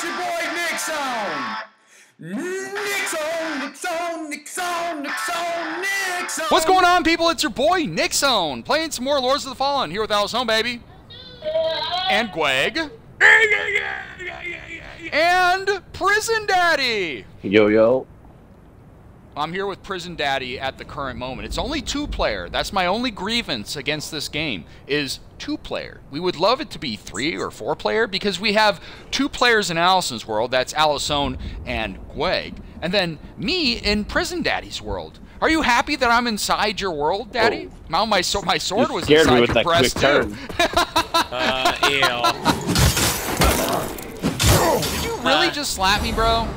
it's your boy Nixon. Nixon, Nixon, Nixon, Nixon, Nixon. What's going on, people? It's your boy Nixon playing some more Lords of the Fallen here with Alice Home, baby, and Gweg, and Prison Daddy. Yo yo. I'm here with Prison Daddy at the current moment. It's only two player. That's my only grievance against this game is two player. We would love it to be three or four player because we have two players in Allison's world. That's Allison and Gweg. And then me in Prison Daddy's world. Are you happy that I'm inside your world, Daddy? Now my so my sword You was scared me inside with your that breast quick turn. Uh, Did you really just slap me, bro?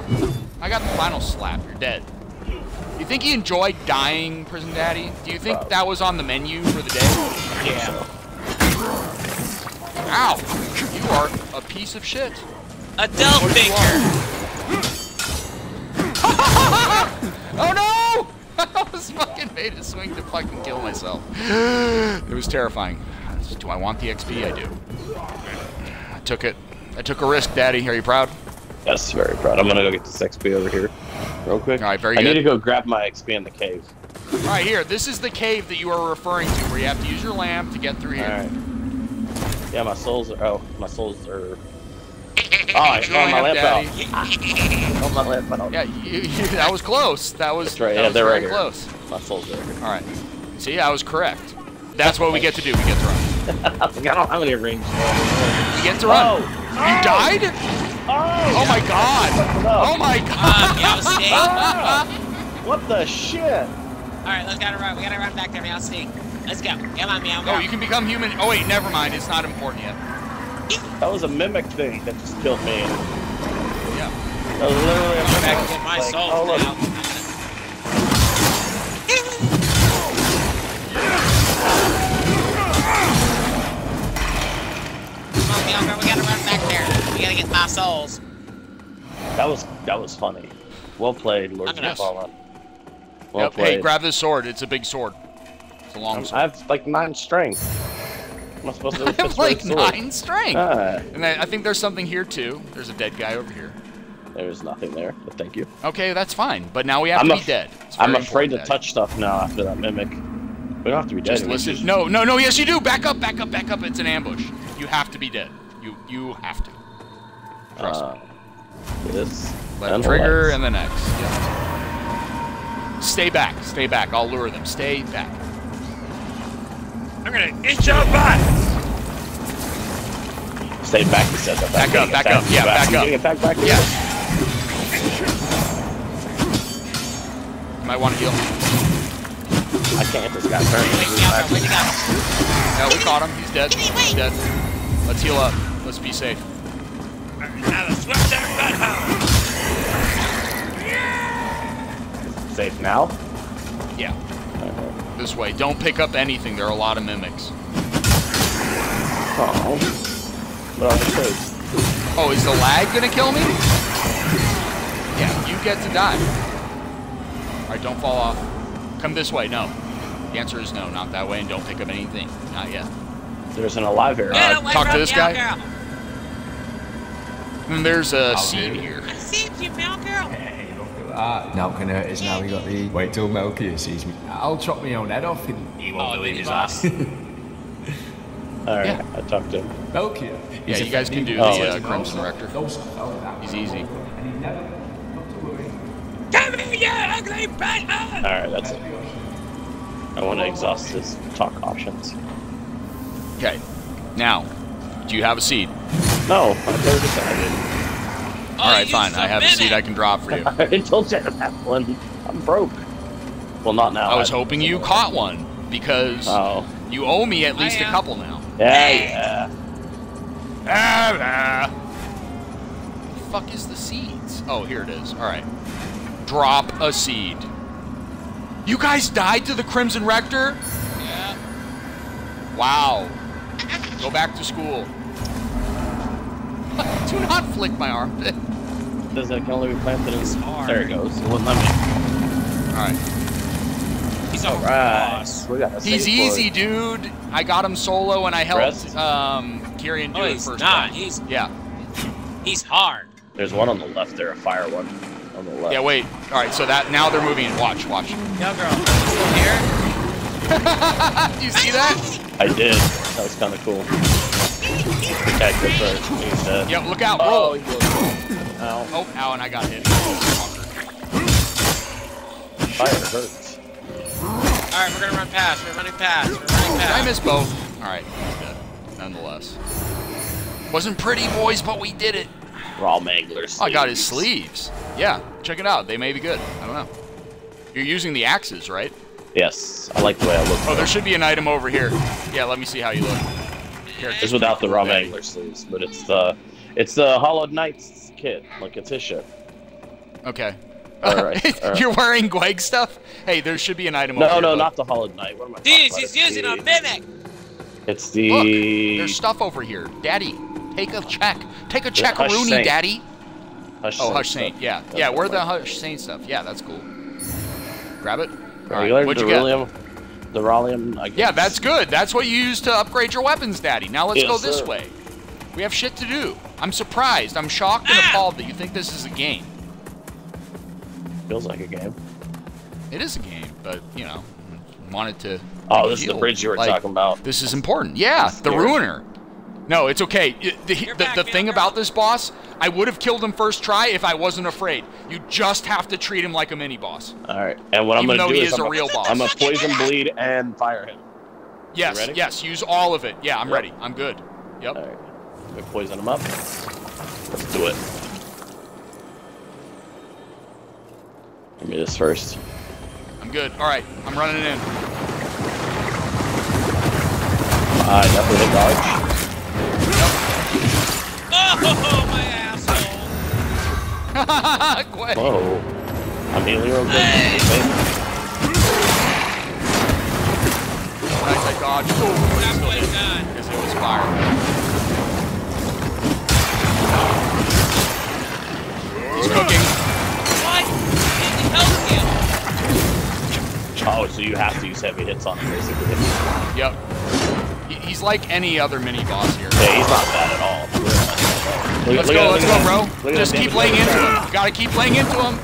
I got the final slap. You're dead. Do you think he enjoyed dying, Prison Daddy? Do you think that was on the menu for the day? Yeah. Ow! You are a piece of shit. Adult What thinker. Oh no! I was fucking made a swing to fucking kill myself. It was terrifying. Do I want the XP? I do. I took it. I took a risk, Daddy. Are you proud? Yes, very proud. I'm gonna go get this XP over here, real quick. All right, very I good. need to go grab my XP in the cave. All right, here. This is the cave that you are referring to, where you have to use your lamp to get through here. All right. Yeah, my souls are. Oh, my souls are. Oh, I found my lamp, Daddy. out. Found my lamp out. Yeah, you, you, that was close. That was, That's right. that Yeah, was they're very right here. close. My souls are. All right. See, I was correct. That's what we get to do. We get to run. I don't have any range. We get to run. Oh! You died? Oh! Oh! Oh my god! Oh my meow god! steak. What the shit? Alright, let's gotta run. We gotta run back there, meow steak. Let's go. Come on, meow. Oh, you can become human. Oh wait, never mind. It's not important yet. That was a mimic thing that just killed me. Yeah. That was literally a Go back mimic. and get my Like, soul oh, look. now. Come on, meow. We gotta run back there. We gotta get my souls. That was that was funny. Well played, Lord I'm gonna- of Fallen. Well Yep. Hey, grab this sword. It's a big sword. It's a long I'm- sword. I have like nine strength. I'm I supposed to I have fist like with a nine strength. Ah, And I I think there's something here too. There's a dead guy over here. there's nothing there, but thank you. Okay, that's fine. But now we have I'm to be dead. I'm afraid to important, touch stuff now after that mimic. We don't have to be dead. Just listen. just- No, no, no. Yes, you do. Back up, back up, back up. It's an ambush. You have to be dead. You, you have to. Trust me. Uh, this. Left and trigger left. and then X. Yeah. Stay back. Stay back. I'll lure them. Stay back. I'm gonna eat your butt. Stay back. He said that. Back up, back up, yeah, I'm back up. getting attacked back here. Yeah. You might want to heal. I can't hit this guy. Wait, Turn. meow girl. Where'd you we caught him. He's dead. He's dead. Let's heal up. Let's be safe. Now the swept their butthole. Safe now. Yeah. Okay. This way. Don't pick up anything. There are a lot of mimics. Oh. But I was afraid. Oh, is the lag gonna kill me? Yeah, you get to die. Alright, don't fall off. Come this way. No. The answer is no, not that way, and don't pick up anything. Not yet. There's an alive area. Get Uh, talk to this guy. Girl. And there's a I'll seed here. I saved you, meow girl. Hey, look at that. Now can hurt us now we got the wait till Melchior sees me. I'll chop my own head off and he won't Oh, believe his boss. ass. All right. Yeah. I talked to him. Melchior. Yeah, you guys can do Oh. the uh, Crimson Rector. He's easy. And he never not to worry. Come here, you ugly bastard. All right. That's it. I want to exhaust his talk options. Okay. Now, do you have a seed? No, I already decided. Oh, Alright, fine. I have a seed I submitted. can drop for you. I told you I have one. I'm broke. Well, not now. I was hoping you caught one because Oh. you owe me at least a couple now. Yeah, yeah. Ah, ah. The fuck is the seeds? Oh, here it is. All right. Drop a seed. You guys died to the Crimson Rector? Yeah. Wow. Go back to school. Do not flick my armpit. Does that can only be planted in? It's hard. There it goes. It wouldn't let me. All right. He's All right. We got a He's easy, point. dude. I got him solo, and I helped Rest? um, Kyrian do Oh, it he's first not. time. He's Yeah. he's hard. There's one on the left there, a fire one on the left. Yeah, wait. All right, so that now they're moving. Watch, watch. Yo, girl, still here? Do you see that? I did. That was kind of cool. Okay, good for He's dead. Yep, look out, Oh, roll. he was. Oh, ow. Oh, ow, and I got hit. Fire hurts. Alright, we're gonna run past. We're running past. We're running Did I past. miss both? All right, he's dead. Nonetheless. Wasn't pretty, boys, but we did it. Raw manglers. Oh, I got his sleeves. Yeah, check it out. They may be good. I don't know. You're using the axes, right? Yes, I like the way I look. Oh, there should be an item over here. Yeah, let me see how you look. Here, It's without the raw angler sleeves, but it's the it's the Hollow Knights kit. Like it's his shit. Okay. All right, all right. You're wearing Gweg stuff? Hey, there should be an item No, over no, here. not the Hollow Knight. What am I talking Jeez, about? he's It's using the- a mimic! It's the. Look, the there's stuff over here. Daddy, take a check. Take a check, Rooney, Saint. Daddy. Hush Oh, Saint Hush Saint. stuff. Yeah, That's yeah. what the. Hush Saint stuff. Yeah, that's cool. Grab it. All right, What'd you get? Deralium, Deralium. I. Yeah, that's good. That's what you use to upgrade your weapons, Daddy. Now let's Yes, go this sir. way. We have shit to do. I'm surprised. I'm shocked and ah! appalled that you think this is a game. feels like a game. It is a game, but you know, wanted to. Oh, make a this is the bridge you were Like, talking about. This is important. Yeah, the scary. ruiner. No, it's okay. The, the, back, the thing about this boss, I would have killed him first try if I wasn't afraid. You just have to treat him like a mini boss. All right, and what I'm gonna do he is, is I'm a gonna- real boss. I'm gonna poison bleed and fire him. Yes, ready? yes. Use all of it. Yeah, I'm Yep. ready. I'm good. Yep. All right, we poison him up. Let's do it. Give me this first. I'm good. All right, I'm running in. I definitely dodge. Oh, my asshole! Gweg. Whoa. I'm healing real quick. Hey. Nice, I dodged. That's Still what hit he because it was fire. He's cooking. What? He. Oh, so you have to use heavy hits on him, basically. Yep. He's like any other mini boss here. Yeah, he's not bad at all. Look- Let's look go, let's go, bro. look Just keep laying into him. Gotta keep laying into him.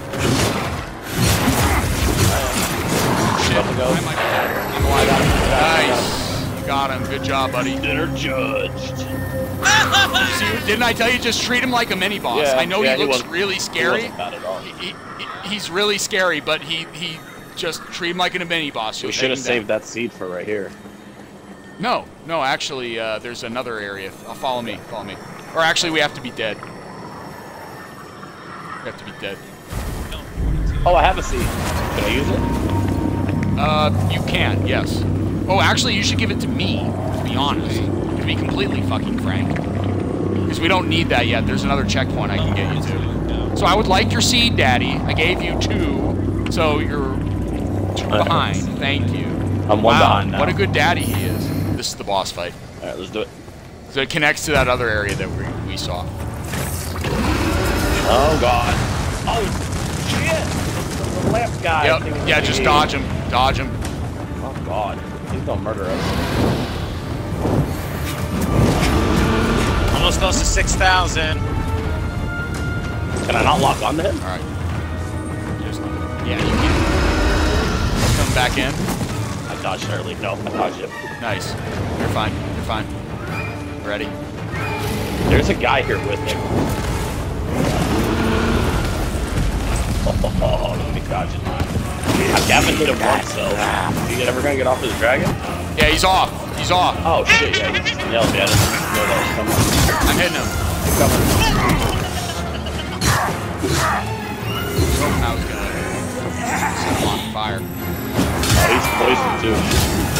Shit. About to go. I might be dead. I'm alive. Nice. You got him. Good job, buddy. Dinner judged. See, didn't I tell you just treat him like a mini boss? Yeah, I know yeah, he he looks wasn't- really He scary. wasn't bad at all. He, he, he's really scary, but he he just treat him like a mini boss. We should have him saved that seed for right here. No, no, actually, uh, there's another area. Uh, follow me, follow me. Or actually, we have to be dead. We have to be dead. Oh, I have a seed. Can I use it? Uh, you can, yes. Oh, actually, you should give it to me, to be honest. To be completely fucking frank. Because we don't need that yet. There's another checkpoint I can get you to. So I would like your seed, Daddy. I gave you two, so you're two behind. Thank you. I'm one wow, behind now. what a good daddy he is. This is the boss fight. All right, let's do it. So it connects to that other area that we, we saw. Oh God. Oh shit! The left guy. I Yep. Yeah, just me. dodge him. Dodge him. Oh God. He's gonna murder us. Almost close to 6,000. Can I not lock on onto him? All right. Just yeah, you can. Come back in. I dodged early. No, I dodged him. Nice. You're fine. You're fine. Ready? There's a guy here with him. Oh, let me dodge it. I haven't hit him once though. Is he ever gonna get off his dragon? Yeah, he's off. He's off. Oh shit! Yeah, he just him. No, that was. I'm hitting him. I was gonna set him on fire. Oh, he's poisoned too.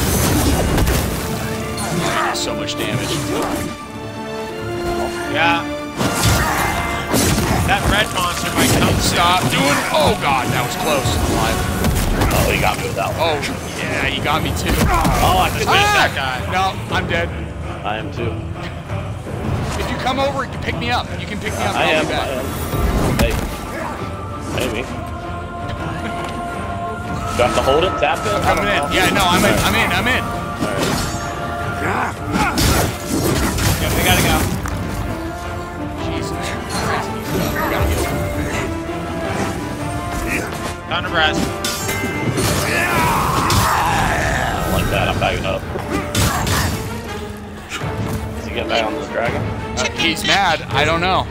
He so much damage. Yeah. That red monster might come. Stop doing. Oh god, that was close. Oh, he got me with that one. Oh yeah, you got me too. Oh, I just Finish that guy. No, I'm dead. I am too. If you come over, you can pick me up. You can pick me up. I am. I am. Hey. Maybe. Do I have to hold it? Tap it? I'm in. Yeah, no, I'm in. I'm in. I'm in. We gotta go. Jesus Time to rest. Like that, I'm backing up. Does he get back on this dragon? Uh, he's mad. I don't know.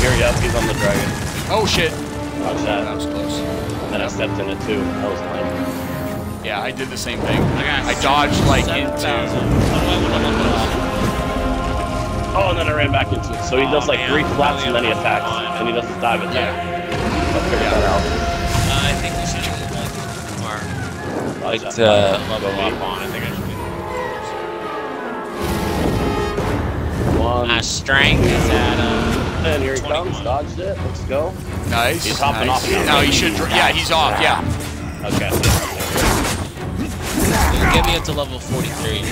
Here, he is. He's on the dragon. Oh shit. Watch that. That was close. And then I stepped in it too. That was nice. Yeah, I did the same thing. I I dodged like 7,000. into. Oh, and then I ran back into it. So he Oh, does like man. three flaps and then he attacks. fun. And he doesn't dive at Yeah. that. So I figured Yeah. that out. Uh, I think we should do like more. Watch Like that. uh, Go level up. up on. I think I should One. do. Uh, strength is at uh. And here he 21. comes. Dodged it. Let's go. Nice. He's hopping nice. off now. No, he should. dr- Yeah, he's off. Yeah. Okay. Get me up to level 43.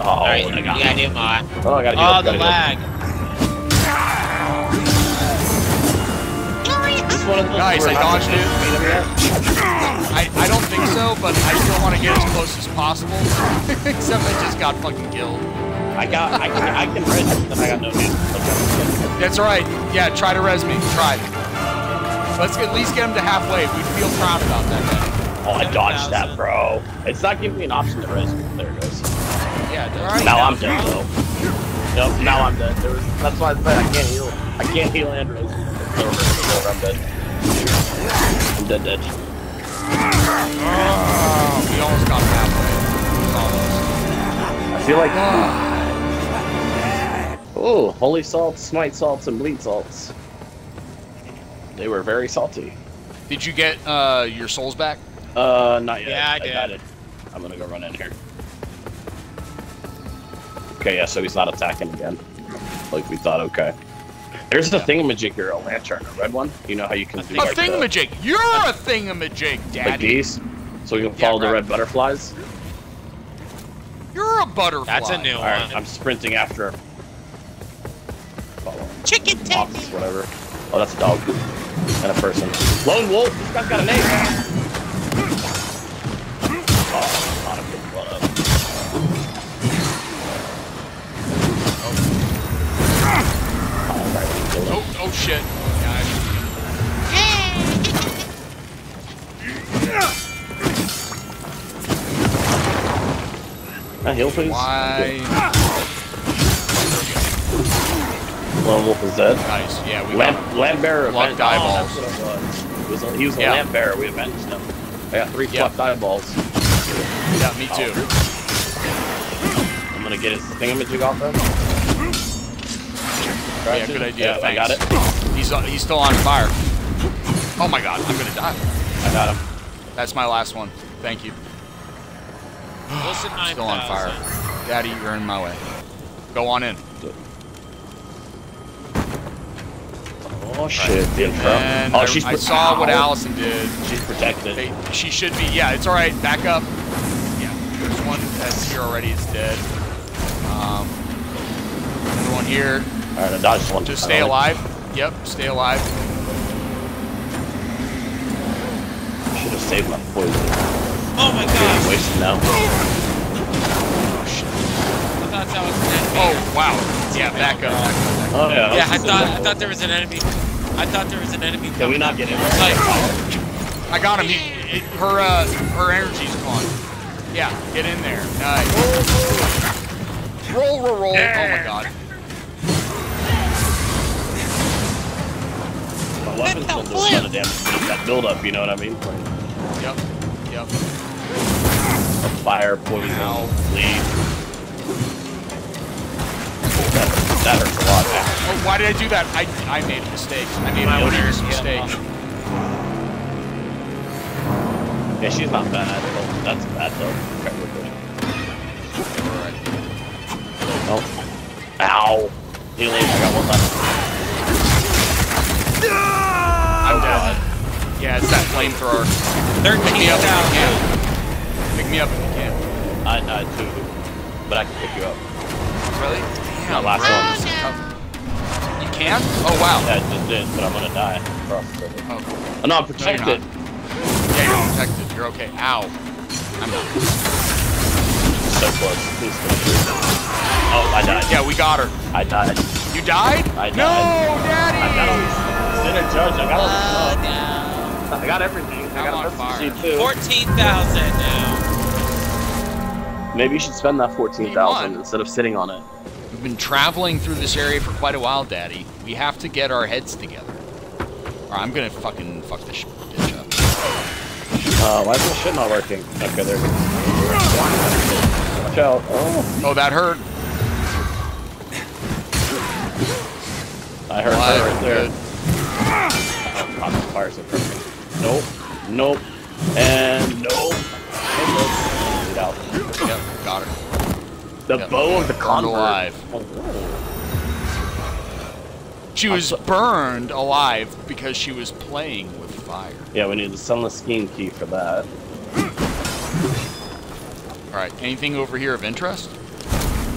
Oh, Alright, I got gotta him. do my. Oh, I gotta get Oh, up, the gotta get up. lag. This one of those Nice, where I I'm not dodged it. supposed to beat him yet? I, I don't think so, but I still want to get as close as possible. Except I just got fucking killed. I got, I can, I can res, but I got no hit. Okay. That's alright. Yeah, try to res me. Try. Let's at least get him to halfway. We'd feel proud about that. Then. Oh, I dodged that, bro. It's not giving me an option to res. There it goes. Yeah, that's Now I'm dead, though. Nope, now I'm dead. There was, that's why I said I can't heal. I can't heal and res. It's over. It's over. I'm dead. I'm dead, dead. Oh, we almost got halfway. I feel like. Oh, holy salts, smite salts, and bleed salts. They were very salty. Did you get uh, your souls back? Uh, not yet. Yeah, I did. got it. I'm gonna go run in here. Okay, yeah, so he's not attacking again. Like we thought, okay. There's a thingamajig here, a lantern, a red one. You know how you can do A like, the- thingamajig. You're a thingamajig, like Daddy. these? So we can follow right. the red butterflies? You're a butterfly. That's a new Alright, one. I'm sprinting after him. Follow. Chicken Fox, tendon. whatever. Oh, that's a dog. And a person. Lone wolf! This guy's got a name! Oh, oh, heal, please? Why? Lone wolf is dead. Nice. Yeah, we Lamp, lamp bearer Plucked avenged- oh, eyeballs. that's was. A, he was a Yeah. lamp bearer. We avenged him. I got three Yeah. plucked eyeballs. Yeah, me too. I'm gonna get his thingamajig off him. Yeah, good idea. Yeah, I got it. He's uh, he's still on fire. Oh my god, I'm gonna die. I got him. That's my last one. Thank you. Wilson Still on fire. Daddy, you're in my way. Go on in. Oh shit, the intro. And oh, I, she's I pro- saw what Allison did. She's protected. They, she should be. Yeah, it's all right. Back up. Yeah, there's one that's here already. It's dead. Um, another one here. All right, I dodged one. Just stay don't alive. Yep, stay alive. Should have saved my poison. Oh my Getting gosh. wasted now. I thought that was an enemy. Oh wow. Yeah, back up. Back up. Oh yeah. Yeah, I thought I thought there was an enemy. I thought there was an enemy. Can we not get in? Like, I got him. He, it, her uh, her energy's gone. Yeah, get in there. Nice. Roll, roll, roll. Oh my god. My weapons don't do a ton of damage. That build up, you know what I mean? Like Yep. Yep. fire, poison, Ow. bleed. That, that hurts a lot. Man. Oh, why did I do that? I I made a mistake. I made a winner, huge yeah. mistake. Yeah, she's not bad. Oh, that's bad though. Okay, we're good. Alright. Oh. Ow. Healing. I got one left. I'm dead. Yeah, it's that flamethrower. Pick me up if you can. Pick me up if you can. I died too, but I can pick you up. Really? My last bro, one. Oh, this is. You can? Oh wow. Yeah, I just did, but I'm gonna die. Across the river. Oh. Oh, no, I'm protected. Yeah, you're protected. You're okay. Ow. I'm not. so close. Please finish it. Oh, I died. Yeah, we got her. I died. You died? I No, died. Daddy! I got all these Sinner Judge. I got all Oh, this no. stuff. I got everything. I I'm got on a fire. too. 14,000 now. Maybe you should spend that fourteen thousand instead of sitting on it. We've been traveling through this area for quite a while, Daddy. We have to get our heads together. Or I'm gonna fucking fuck this bitch up. Uh, why is this shit not working? Okay, there. Watch out. Oh, Oh, that hurt. I heard her right there. Oh, fire's in front of me. Nope. Nope. And nope. And nope. Get out. Yep, got her. The Yep. bow of the Burned convert. alive. Oh, She was burned alive because she was playing with fire. Yeah, we need the sunless Skein key for that. All right, anything over here of interest?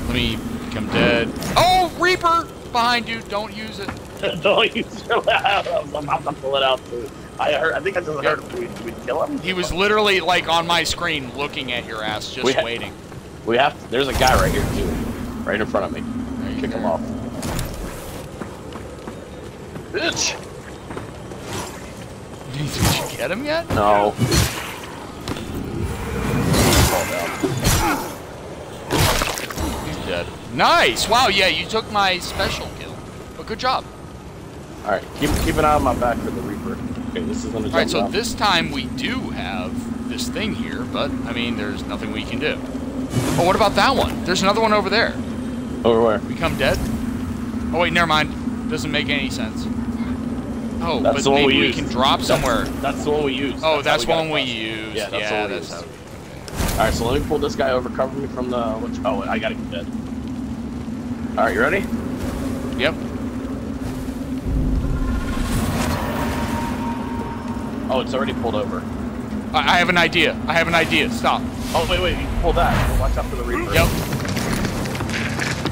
Let me become dead. Oh, Reaper behind you! Don't use it. Don't use your laugh. I'm about to pull it out too. I heard. I think I just Yep. heard him. We, did we kill him? He was literally like on my screen, looking at your ass, just We ha- waiting. We have. To, there's a guy right here too, right in front of me. Right Kick him off. Bitch. Did you get him yet? No. He's dead. Nice. Wow. Yeah, you took my special kill. But good job. All right, keep keep an eye on my back for the Reaper. Okay, this is gonna All right. So down. this time we do have this thing here, but I mean, there's nothing we can do. Oh, what about that one? There's another one over there. over where? Become dead? Oh wait, never mind. Doesn't make any sense. Oh, That's but maybe we we can drop somewhere. That's the one we used. Oh, that's, we got one we across. use. Yeah, that's yeah, the one we that's used. how. All right, so let me pull this guy over, cover me from the. Which, oh, I gotta get dead. All right, you ready? Yep. Oh, it's already pulled over. I, I have an idea. I have an idea. Stop. Oh, wait, wait, you can pull that. Watch out for the Reaper. Yep.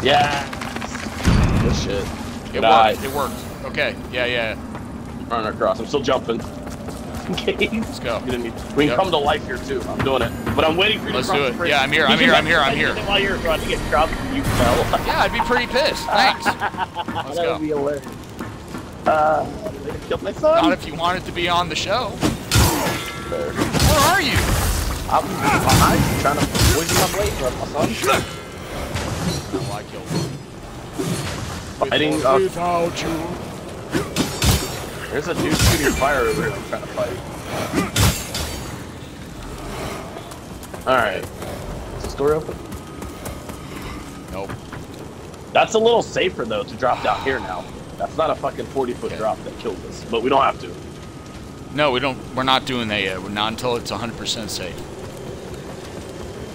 Yeah. Good shit. It Good worked. It worked. Okay. Yeah, yeah. Running across. I'm still jumping. Okay. Let's go. Need- We can Yep. come to life here too. I'm doing it. But I'm waiting for you Let's to cross do the it. bridge. Yeah, I'm here, I'm here, I'm here, I'm here. While you're trying to get crossed, you fell. Yeah, I'd be pretty pissed. Thanks. Let's that go. would be hilarious. Uh, they killed my son. Not if you wanted to be on the show. There. Where are you? I'm behind you trying to poison my blade with my son. Oh, I killed him. Fighting. Uh, Without you. there's a dude shooting fire over here. I'm trying to fight. All right. Is the door open? Nope. That's a little safer though to drop down here now. That's not a fucking 40 foot Okay. drop that killed us, but we don't have to. No, we don't. We're not doing that yet. We're not until it's 100% safe.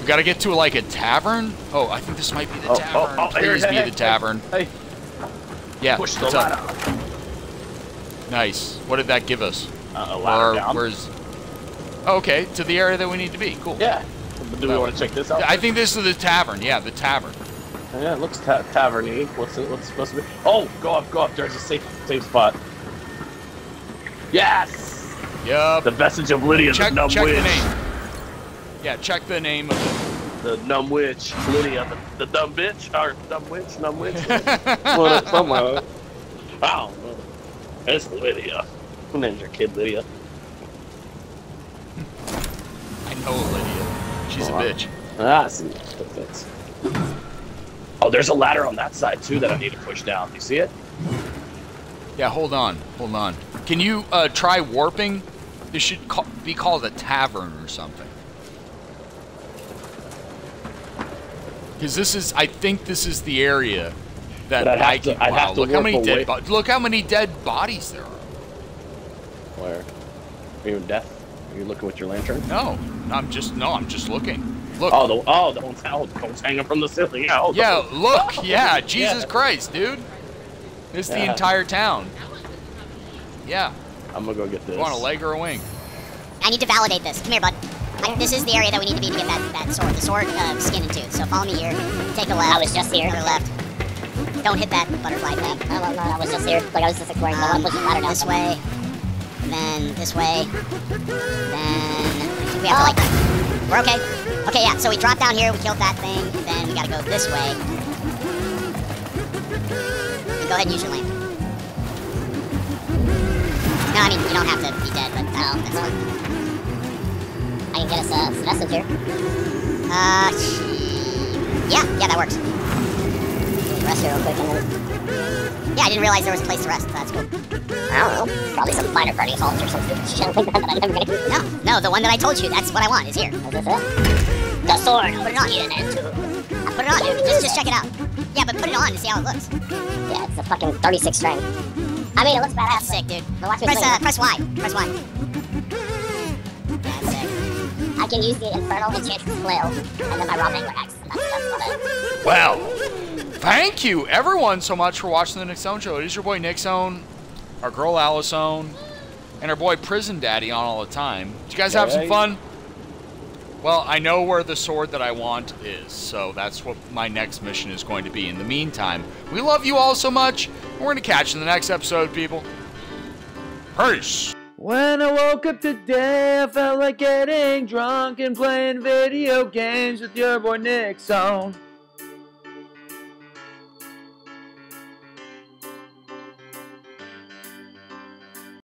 We gotta get to like a tavern. Oh, I think this might be the Oh, tavern. oh, oh, Please hey, be hey, the tavern. Hey, Yeah. push the ladder. up? Nice. What did that give us? Uh, a ladder Or down. where's? Oh, okay, to the area that we need to be. Cool. Yeah. But do we want to check this out? I think this is the tavern. Yeah, the tavern. Yeah, it looks ta- taverny. What's it? What's it supposed to be? Oh, go up, go up. There's a safe, safe spot. Yes. Yup. The vestige of Lydia, Check, the numb check witch. the name. Yeah, check the name of it. The numb witch, Lydia, the, the dumb bitch, or dumb witch, numb witch. what, somewhere. I don't know. It's Lydia. Who names your kid Lydia? I know Lydia. She's a Oh, I- bitch. Ah, I see. That fits. Oh, there's a ladder on that side too that I need to push down. You see it? Yeah, hold on, hold on. Can you uh, try warping? This should ca- be called a tavern or something. Because this is, I think this is the area that I to- can. I'd wow, look how many dead. Look how many dead bodies there are. Where? Are you in death? Are you looking with your lantern? No, I'm just no, I'm just looking. Look. Oh, the oh, the one's, oh, the one's hanging from the ceiling. Yeah, oh, the- yeah, look. Yeah, Jesus Yeah. Christ, dude. This is the entire town. Yeah. I'm gonna go get this. You want a leg or a wing? I need to validate this. Come here, bud. I, this is the area that we need to be to get that, that sword. The sword of skin and tooth. So follow me here. Take a left. I was just here. Or left. Don't hit that butterfly thing. No, no, no, I was just here. Like I was just exploring. Um, this way. Then this way. Then we have to like. We're okay. Okay, yeah. So we dropped down here. We killed that thing. Then we gotta go this way. And go go ahead and use your lamp. No, I mean, you don't have to be dead, but uh, that's fine. I can get us a uh, message here. Uh, yeah, yeah, that works. Rest here real quick and then... Yeah, I didn't realize there was a place to rest. That's cool. I don't know. Probably some minor burning salts or some stupid shit like that that I never. No, no, the one that I told you, that's what I want, is here. Is this it? The sword. Put it on. Need an end to I put it on, dude. Just, just check it out. Yeah, but put it on to see how it looks. Yeah, it's a fucking 36 string. I mean, it looks badass. That's sick, dude. But watch press, uh, press Y. Press Y. That's sick. I can use the Infernal Enchanted Flail and then my Raw Mangler Axe. And that's, that's about it. Well, thank you everyone so much for watching the Nick Zone Show. It is your boy Nick Zone, our girl Alizone, and our boy Prison Daddy on all the time. Did you guys have some Hey. fun? Well, I know where the sword that I want is, so that's what my next mission is going to be. In the meantime, we love you all so much. We're going to catch you in the next episode, people. Peace. When I woke up today, I felt like getting drunk and playing video games with your boy Nick Zone.